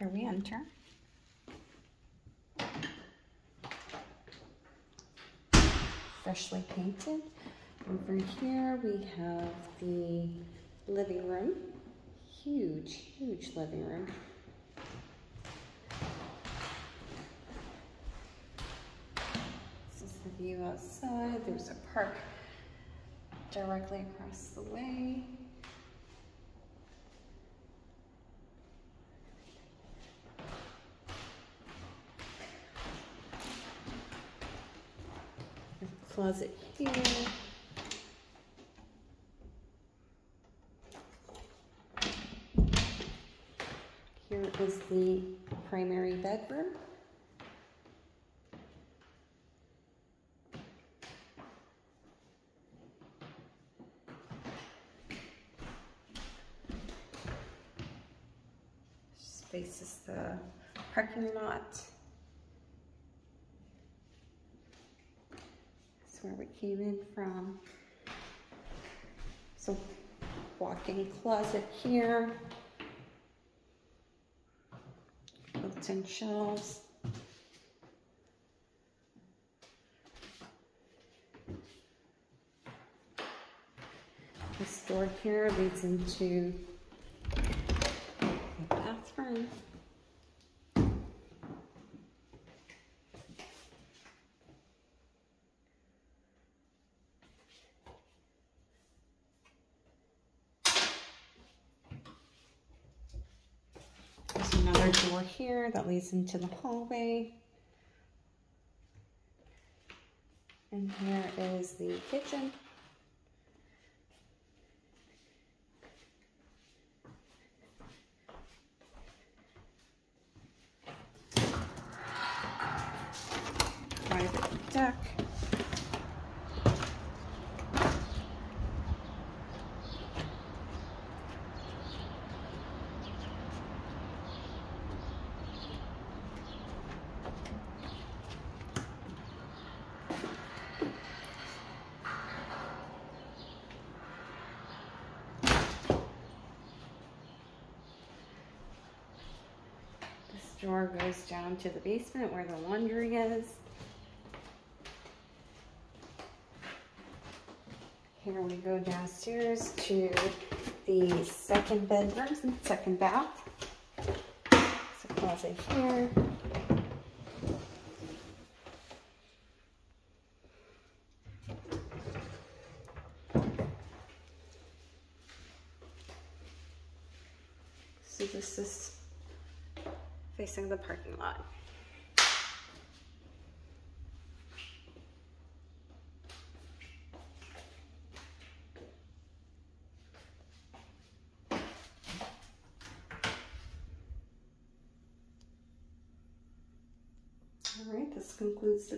Here we enter. Freshly painted. Over here we have the living room. Huge, huge living room. This is the view outside. There's a park directly across the way. Closet here. Here is the primary bedroom. Faces the parking lot. Where we came in from. So walk-in closet here. Built-in shelves. This door here leads into the bathroom. Another door here that leads into the hallway. And here is the kitchen. Private deck. Door goes down to the basement where the laundry is. Here we go downstairs to the second bedroom second bath. There's a closet here. So this is facing the parking lot. All right, this concludes the